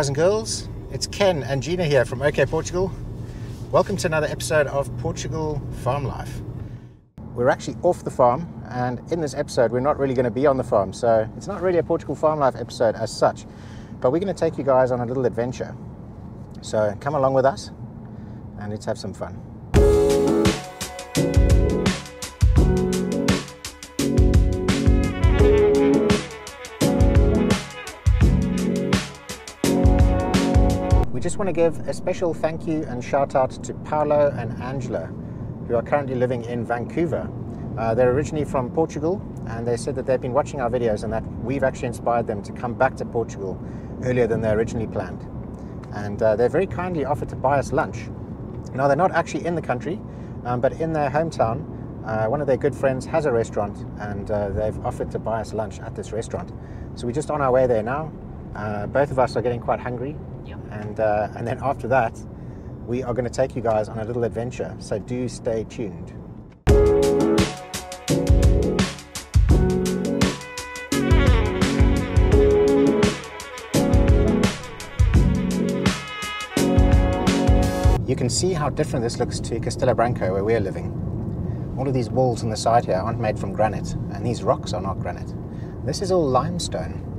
guys and girls, it's Ken and Gina here from OK Portugal. Welcome to another episode of Portugal Farm Life. We're actually off the farm and in this episode we're not really going to be on the farm so it's not really a Portugal Farm Life episode as such but we're going to take you guys on a little adventure. So come along with us and let's have some fun. Want to give a special thank you and shout out to Paolo and Angela, who are currently living in Vancouver. Uh, they're originally from Portugal, and they said that they've been watching our videos and that we've actually inspired them to come back to Portugal earlier than they originally planned. And uh, they very kindly offered to buy us lunch. Now, they're not actually in the country, um, but in their hometown, uh, one of their good friends has a restaurant, and uh, they've offered to buy us lunch at this restaurant. So we're just on our way there now. Uh, both of us are getting quite hungry. And, uh, and then after that, we are going to take you guys on a little adventure. So do stay tuned. You can see how different this looks to Castelo Branco, where we're living. All of these walls on the side here aren't made from granite, and these rocks are not granite. This is all limestone.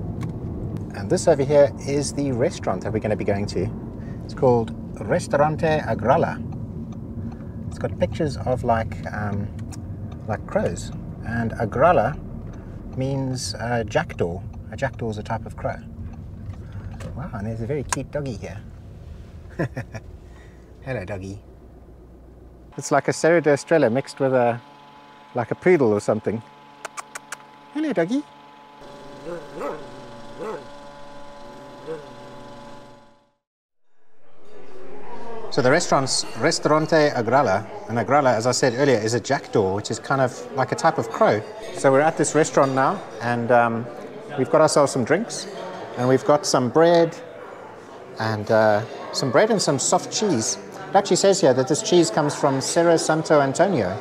And this over here is the restaurant that we're going to be going to. It's called Restaurante Agrala. It's got pictures of like um, like crows, and Agrala means uh, jackdaw. A jackdaw is a type of crow. Wow, and there's a very cute doggy here. Hello, doggy. It's like a Serra da Estrela mixed with a like a poodle or something. Hello, doggy. So the restaurant's Restaurante Agrala, and Agrala, as I said earlier, is a jackdaw, which is kind of like a type of crow. So we're at this restaurant now, and um, we've got ourselves some drinks, and we've got some bread, and uh, some bread and some soft cheese. It actually says here that this cheese comes from Serra Santo Antonio,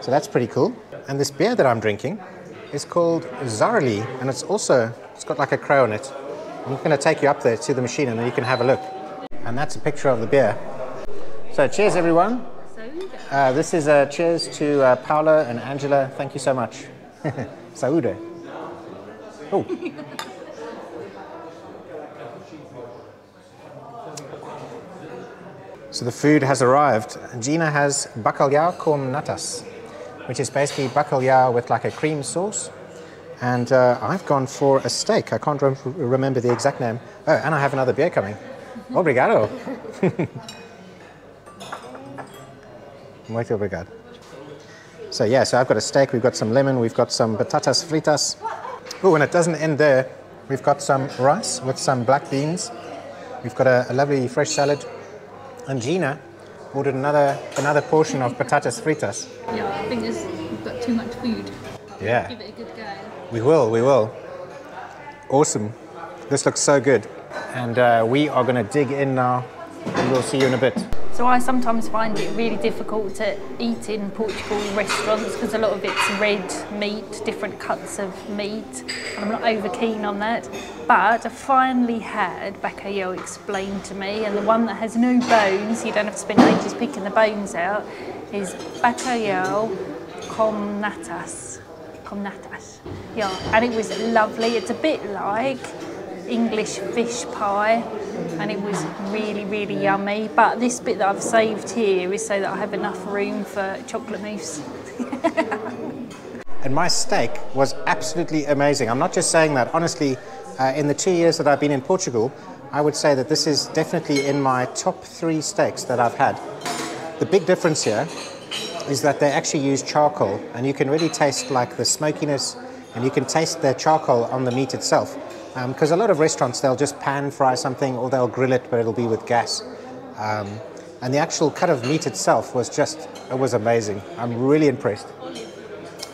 so that's pretty cool. And this beer that I'm drinking is called Zarli, and it's also it's got like a crow on it. I'm going to take you up there to the machine, and then you can have a look. And that's a picture of the beer. So cheers, everyone. Uh, this is a cheers to uh, Paolo and Angela. Thank you so much. Saúde. Oh. So the food has arrived. Gina has bacalhau com natas, which is basically bacalhau with like a cream sauce. And uh, I've gone for a steak. I can't rem remember the exact name. Oh, and I have another beer coming. Obrigado. Muito obrigado. So yeah, so I've got a steak, we've got some lemon, we've got some patatas fritas. Oh, and it doesn't end there. We've got some rice with some black beans. We've got a, a lovely fresh salad. And Gina ordered another another portion of patatas fritas. Yeah, I think we've got too much food. Yeah. Give it a good go. We will, we will. Awesome. This looks so good. And uh, we are going to dig in now, and we'll see you in a bit. So I sometimes find it really difficult to eat in Portugal restaurants because a lot of it's red meat, different cuts of meat. And I'm not over keen on that. But I finally had bacalhau explained to me, and the one that has no bones, you don't have to spend ages picking the bones out, is bacalhau com natas. Com natas. Yeah, and it was lovely. It's a bit like English fish pie and it was really really yummy but this bit that I've saved here is so that I have enough room for chocolate mousse. and my steak was absolutely amazing. I'm not just saying that. Honestly, uh, in the two years that I've been in Portugal, I would say that this is definitely in my top three steaks that I've had. The big difference here is that they actually use charcoal and you can really taste like the smokiness and you can taste the charcoal on the meat itself. Because um, a lot of restaurants, they'll just pan fry something or they'll grill it, but it'll be with gas. Um, and the actual cut of meat itself was just, it was amazing. I'm really impressed.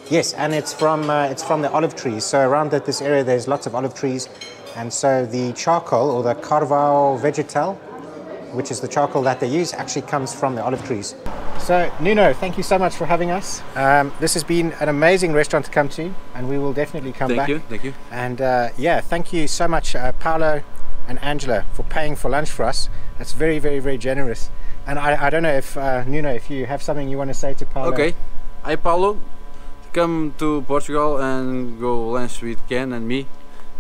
Yes, and it's from, uh, it's from the olive trees. So around this area, there's lots of olive trees. And so the charcoal or the carvão vegetal, which is the charcoal that they use, actually comes from the olive trees. So Nuno, thank you so much for having us. Um, this has been an amazing restaurant to come to, and we will definitely come thank back. Thank you, thank you. And uh, yeah, thank you so much, uh, Paolo and Angela for paying for lunch for us. That's very, very, very generous. And I, I don't know if, uh, Nuno, if you have something you want to say to Paulo. Okay. Hi, Paulo. Come to Portugal and go lunch with Ken and me.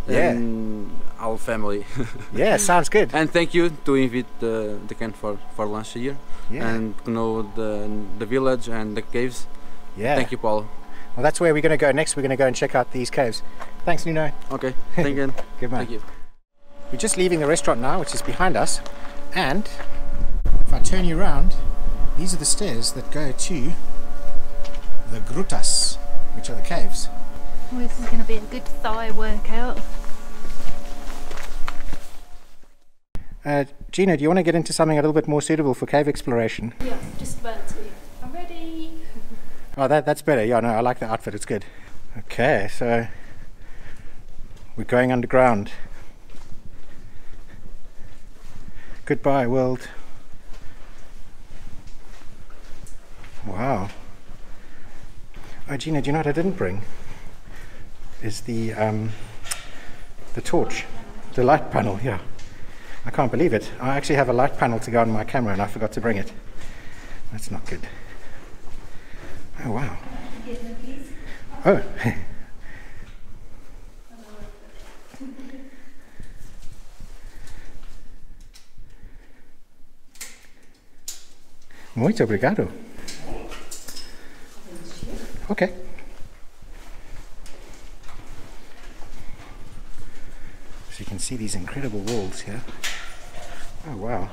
Yeah. And our family. Yeah, sounds good. and thank you to invite the, the Ken for, for lunch here Yeah. and to know the, the village and the caves. yeah. Thank you, Paulo. Well, that's where we're going to go next. We're going to go and check out these caves. Thanks, Nuno. Okay. Thank you. Good man. Thank you. We're just leaving the restaurant now, which is behind us. And if I turn you around, these are the stairs that go to the grutas, which are the caves. Well, this is going to be a good thigh workout. Uh, Gina, do you want to get into something a little bit more suitable for cave exploration? Yeah, just about to. I'm ready. Oh, that, that's better. Yeah, no, I like the outfit. It's good. Okay, so we're going underground. Goodbye, world. Wow. Oh, Gina, do you know what I didn't bring? Is the um, the torch, the light panel. Yeah, I can't believe it. I actually have a light panel to go on my camera, and I forgot to bring it. That's not good. Oh wow. Oh. Muito obrigado. Okay. So you can see these incredible walls here. Oh wow.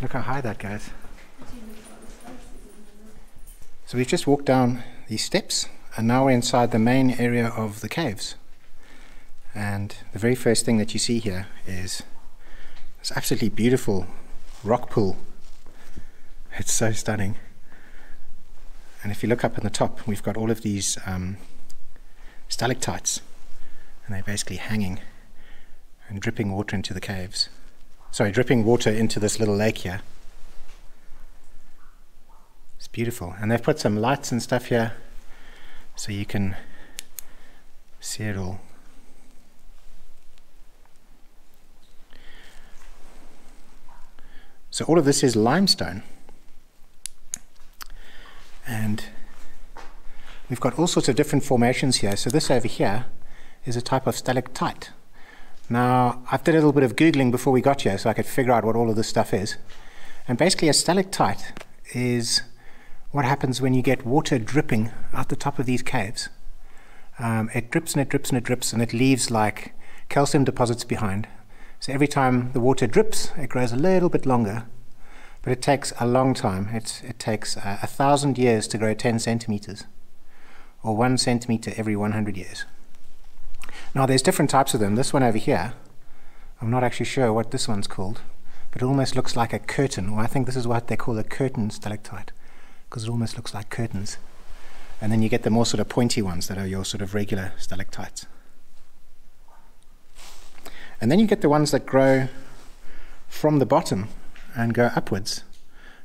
Look how high that goes. So we've just walked down these steps and now we're inside the main area of the caves. And the very first thing that you see here is this absolutely beautiful rock pool. It's so stunning. And if you look up in the top, we've got all of these um, stalactites, and they're basically hanging and dripping water into the caves. Sorry, dripping water into this little lake here. It's beautiful. And they've put some lights and stuff here so you can see it all. So all of this is limestone. And we've got all sorts of different formations here. So this over here is a type of stalactite. Now, I've did a little bit of Googling before we got here so I could figure out what all of this stuff is. And basically a stalactite is what happens when you get water dripping out the top of these caves. Um, it drips and it drips and it drips and it leaves like calcium deposits behind. So every time the water drips, it grows a little bit longer, but it takes a long time. It takes uh, a thousand years to grow 10 centimeters, or one centimeter every 100 years. Now there's different types of them. This one over here, I'm not actually sure what this one's called, but it almost looks like a curtain, or I think this is what they call a curtain stalactite, because it almost looks like curtains. And then you get the more sort of pointy ones that are your sort of regular stalactites. And then you get the ones that grow from the bottom and go upwards.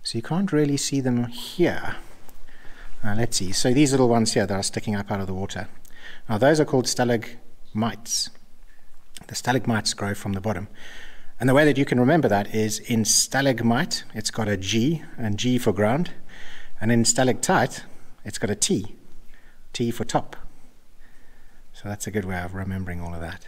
So you can't really see them here. Uh, let's see. So these little ones here that are sticking up out of the water. Now those are called stalagmites. The stalagmites grow from the bottom. And the way that you can remember that is in stalagmite, it's got a G, and G for ground. And in stalactite, it's got a T, T for top. So that's a good way of remembering all of that.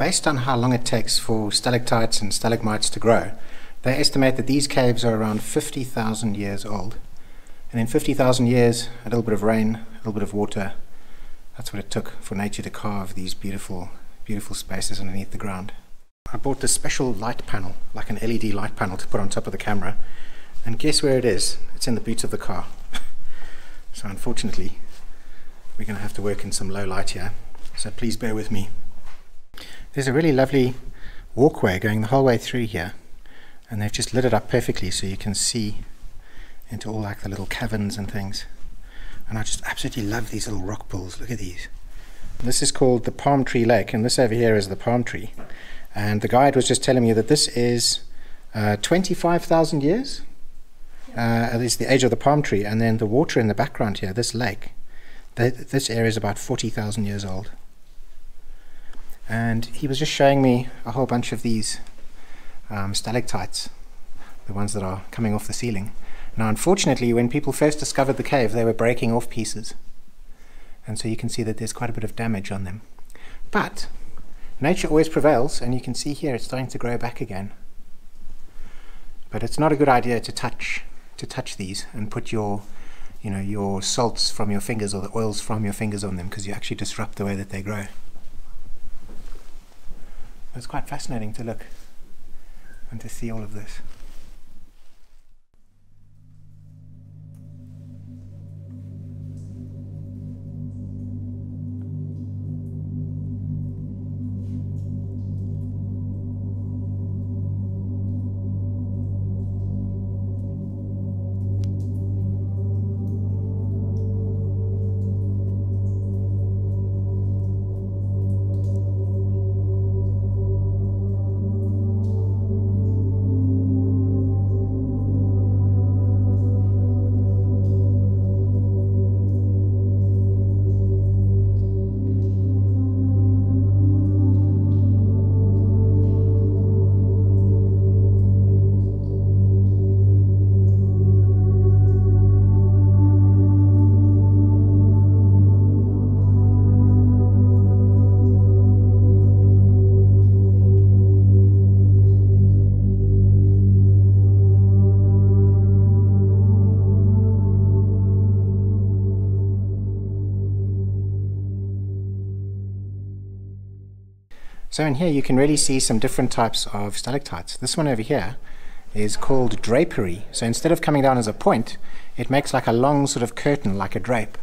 Based on how long it takes for stalactites and stalagmites to grow, they estimate that these caves are around 50,000 years old. And in 50,000 years, a little bit of rain, a little bit of water, that's what it took for nature to carve these beautiful, beautiful spaces underneath the ground. I bought this special light panel, like an LED light panel to put on top of the camera. And guess where it is? It's in the boot of the car. so unfortunately, we're going to have to work in some low light here. So please bear with me. There's a really lovely walkway going the whole way through here. And they've just lit it up perfectly so you can see into all like the little caverns and things. And I just absolutely love these little rock pools. Look at these. This is called the Palm Tree Lake, and this over here is the palm tree. And the guide was just telling me that this is uh, 25,000 years. Uh, at least the age of the palm tree, and then the water in the background here, this lake, th this area is about 40,000 years old. And he was just showing me a whole bunch of these um, stalactites, the ones that are coming off the ceiling. Now, unfortunately, when people first discovered the cave, they were breaking off pieces. And so you can see that there's quite a bit of damage on them. But nature always prevails, and you can see here it's starting to grow back again. But it's not a good idea to touch to touch these and put your you know your salts from your fingers or the oils from your fingers on them because you actually disrupt the way that they grow. It's quite fascinating to look and to see all of this. So in here you can really see some different types of stalactites. This one over here is called drapery. So instead of coming down as a point, it makes like a long sort of curtain, like a drape.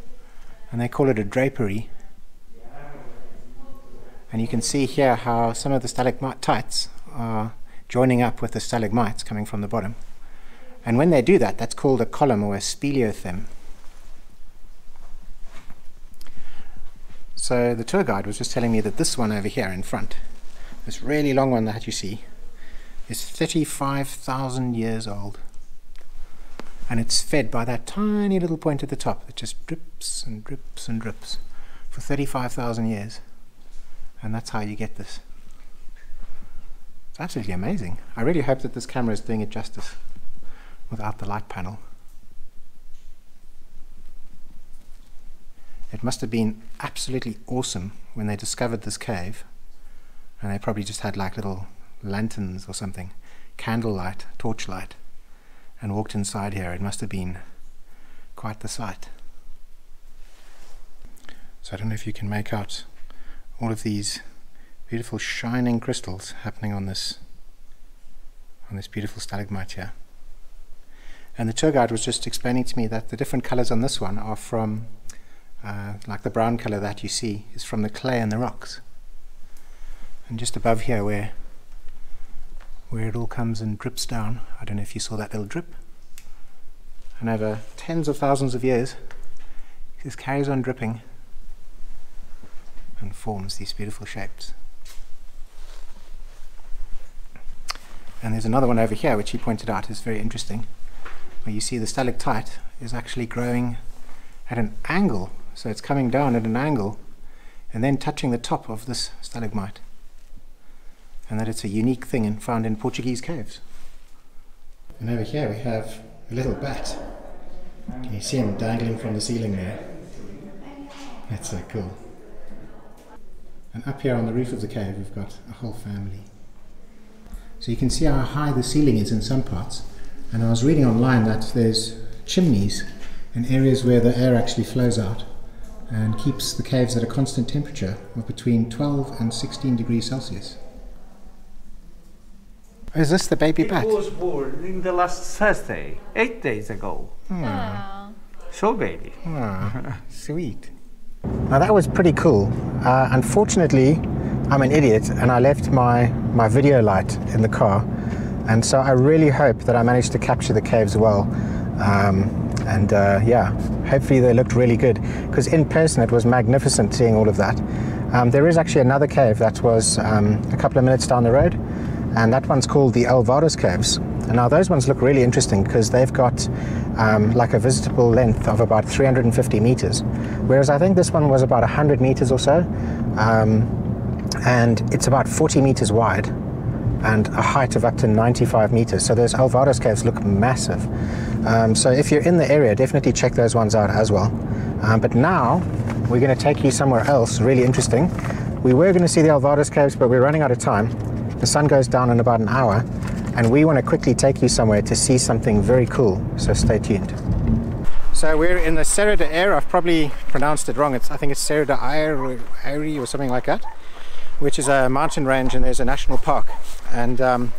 And they call it a drapery. And you can see here how some of the stalagmites are joining up with the stalagmites coming from the bottom. And when they do that, that's called a column or a speleothem. So the tour guide was just telling me that this one over here in front, this really long one that you see, is 35,000 years old. And it's fed by that tiny little point at the top that just drips and drips and drips for 35,000 years. And that's how you get this. It's absolutely amazing. I really hope that this camera is doing it justice without the light panel. It must have been absolutely awesome when they discovered this cave. And they probably just had like little lanterns or something, candlelight, torchlight, and walked inside here. It must have been quite the sight. So I don't know if you can make out all of these beautiful shining crystals happening on this on this beautiful stalagmite here. And the tour guide was just explaining to me that the different colors on this one are from uh, like the brown color that you see is from the clay and the rocks. And just above here where where it all comes and drips down I don't know if you saw that little drip. And over tens of thousands of years this carries on dripping and forms these beautiful shapes. And there's another one over here which he pointed out is very interesting where you see the stalactite is actually growing at an angle so it's coming down at an angle and then touching the top of this stalagmite. And that it's a unique thing and found in Portuguese caves. And over here we have a little bat. Can you see him dangling from the ceiling there? That's so cool. And up here on the roof of the cave, we've got a whole family. So you can see how high the ceiling is in some parts. And I was reading online that there's chimneys in areas where the air actually flows out and keeps the caves at a constant temperature of between 12 and 16 degrees Celsius. Is this the baby It bat? was born in the last Thursday, eight days ago. Oh. So baby. Ah, sweet. Now that was pretty cool. Uh, unfortunately, I'm an idiot and I left my, my video light in the car. And so I really hope that I managed to capture the caves well. Um, and uh, yeah, hopefully they looked really good because in person it was magnificent seeing all of that. Um, there is actually another cave that was um, a couple of minutes down the road, and that one's called the Alvados Caves. And now those ones look really interesting because they've got um, like a visitable length of about 350 meters, whereas I think this one was about 100 meters or so, um, and it's about 40 meters wide and a height of up to 95 meters. So those Alvados caves look massive. Um, so if you're in the area, definitely check those ones out as well. Um, but now we're going to take you somewhere else really interesting. We were going to see the Alvados caves, but we're running out of time. The sun goes down in about an hour, and we want to quickly take you somewhere to see something very cool. So stay tuned. So we're in the Serra de Aire. I've probably pronounced it wrong. It's, I think it's Serra de Aire or something like that which is a mountain range and there's a national park. And um,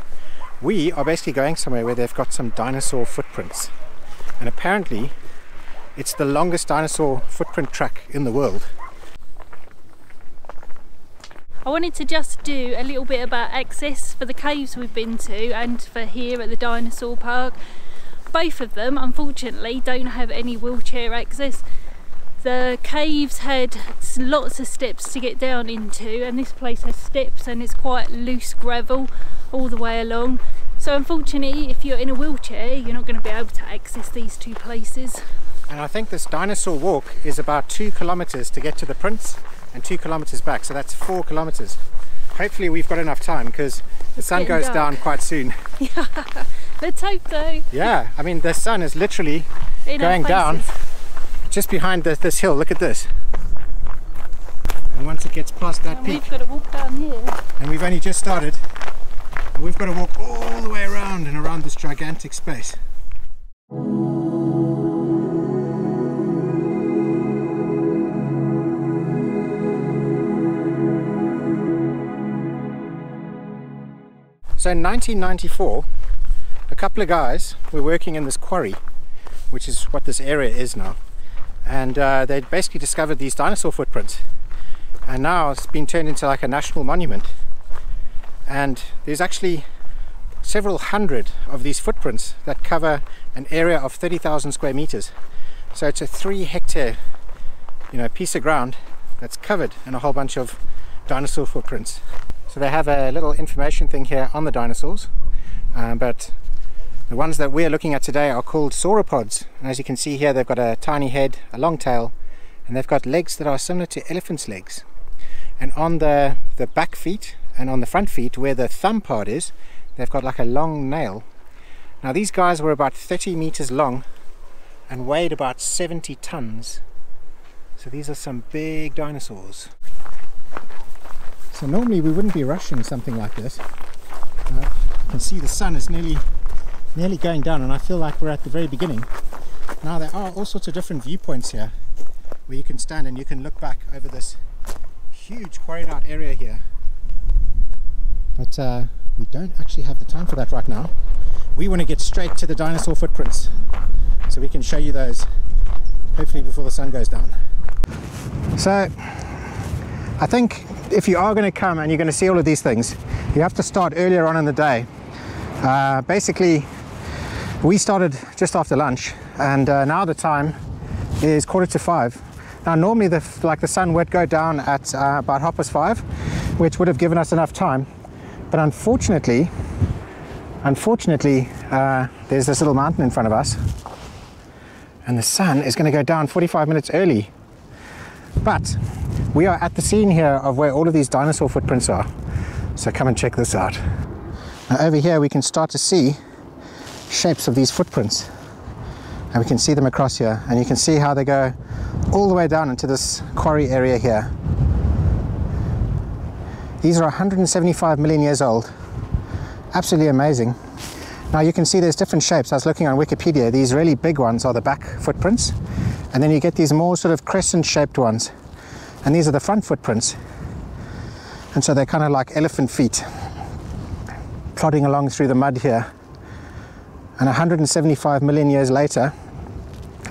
we are basically going somewhere where they've got some dinosaur footprints. And apparently, it's the longest dinosaur footprint track in the world. I wanted to just do a little bit about access for the caves we've been to and for here at the dinosaur park. Both of them, unfortunately, don't have any wheelchair access. The caves had lots of steps to get down into, and this place has steps and it's quite loose gravel all the way along. So, unfortunately, if you're in a wheelchair, you're not going to be able to access these two places. And I think this dinosaur walk is about two kilometers to get to the prints and two kilometers back, so that's four kilometers. Hopefully, we've got enough time because the sun goes dark. down quite soon. Let's hope so. Yeah, I mean, the sun is literally In going down. Just behind the, this hill. Look at this. And once it gets past that And peak, we've got to walk down here. and we've only just started, and we've got to walk all the way around and around this gigantic space. So in 1994, a couple of guys were working in this quarry, which is what this area is now, and uh, they basically discovered these dinosaur footprints, and now it's been turned into like a national monument. And there's actually several hundred of these footprints that cover an area of 30,000 square meters. So it's a three hectare, you know, piece of ground that's covered in a whole bunch of dinosaur footprints. So they have a little information thing here on the dinosaurs, um, but the ones that we're looking at today are called sauropods. And as you can see here, they've got a tiny head, a long tail, and they've got legs that are similar to elephant's legs. And on the, the back feet and on the front feet, where the thumb part is, they've got like a long nail. Now these guys were about 30 meters long and weighed about 70 tons. So these are some big dinosaurs. So normally we wouldn't be rushing something like this. Uh, you can see the sun is nearly nearly going down and I feel like we're at the very beginning. Now there are all sorts of different viewpoints here where you can stand and you can look back over this huge quarried out area here. But uh, we don't actually have the time for that right now. We want to get straight to the dinosaur footprints so we can show you those hopefully before the sun goes down. So I think if you are going to come and you're going to see all of these things, you have to start earlier on in the day. Uh, basically, we started just after lunch, and uh, now the time is quarter to five. Now, normally, the like the sun would go down at uh, about half past five, which would have given us enough time. But unfortunately, unfortunately, uh, there's this little mountain in front of us, and the sun is going to go down 45 minutes early. But we are at the scene here of where all of these dinosaur footprints are. So come and check this out. Now over here we can start to see shapes of these footprints. And we can see them across here and you can see how they go all the way down into this quarry area here. These are 175 million years old. Absolutely amazing. Now you can see there's different shapes. I was looking on Wikipedia. These really big ones are the back footprints. And then you get these more sort of crescent shaped ones. And these are the front footprints. And so they're kind of like elephant feet plodding along through the mud here. And 175 million years later,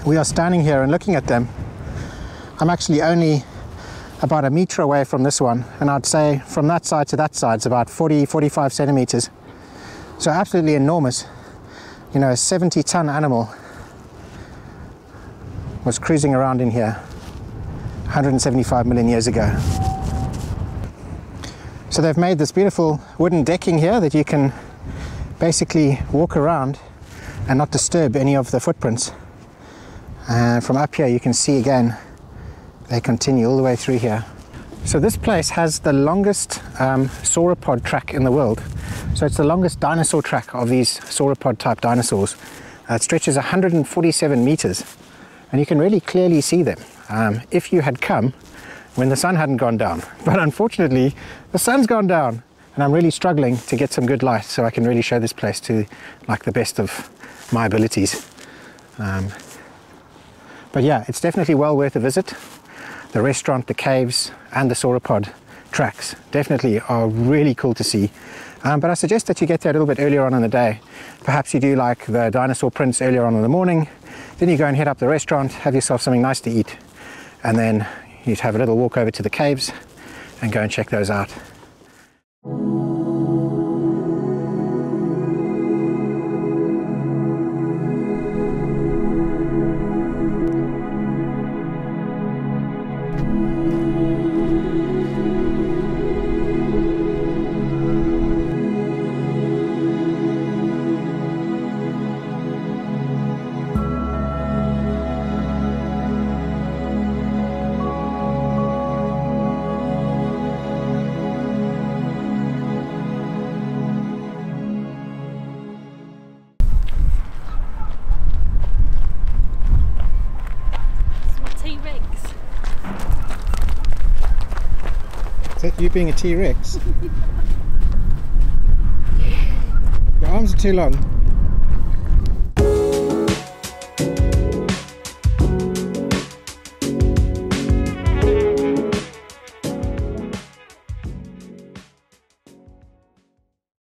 we are standing here and looking at them. I'm actually only about a meter away from this one, and I'd say from that side to that side it's about 40, 45 centimeters. So absolutely enormous. You know, a 70 ton animal was cruising around in here 175 million years ago. So they've made this beautiful wooden decking here that you can basically walk around and not disturb any of the footprints. And from up here you can see again they continue all the way through here. So this place has the longest um, sauropod track in the world. So it's the longest dinosaur track of these sauropod type dinosaurs. Uh, it stretches 147 meters and you can really clearly see them um, if you had come when the sun hadn't gone down. But unfortunately, the sun's gone down and I'm really struggling to get some good light so I can really show this place to like the best of my abilities. Um, but yeah, it's definitely well worth a visit. The restaurant, the caves, and the sauropod tracks definitely are really cool to see. Um, but I suggest that you get there a little bit earlier on in the day. Perhaps you do like the dinosaur prints earlier on in the morning, then you go and head up the restaurant, have yourself something nice to eat, and then you'd have a little walk over to the caves and go and check those out. You being a T-Rex? Your arms are too long.